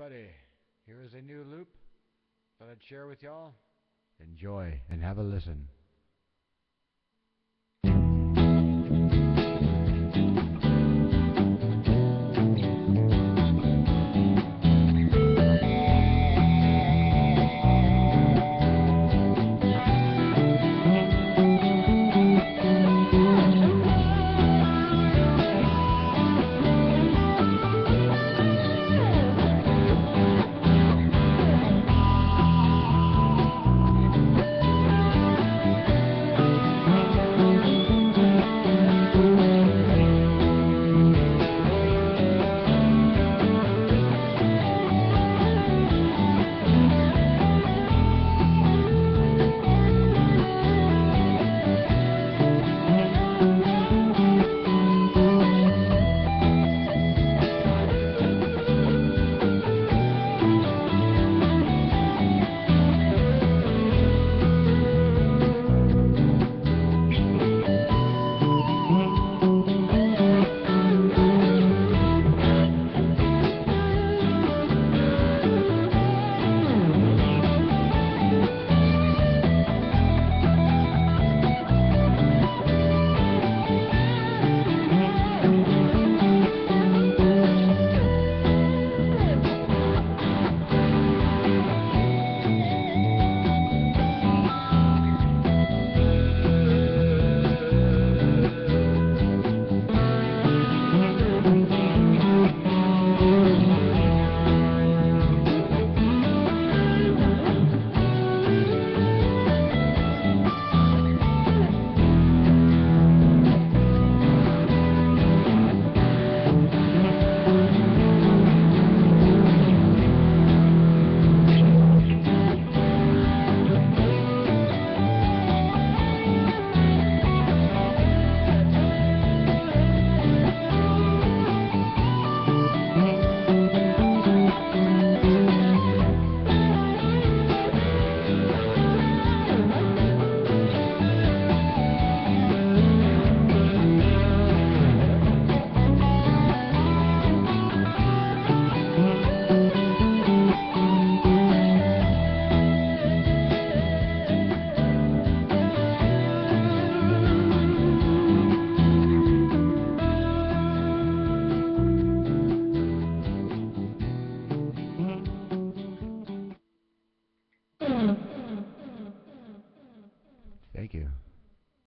everybody. Here is a new loop that I'd share with y'all. Enjoy and have a listen.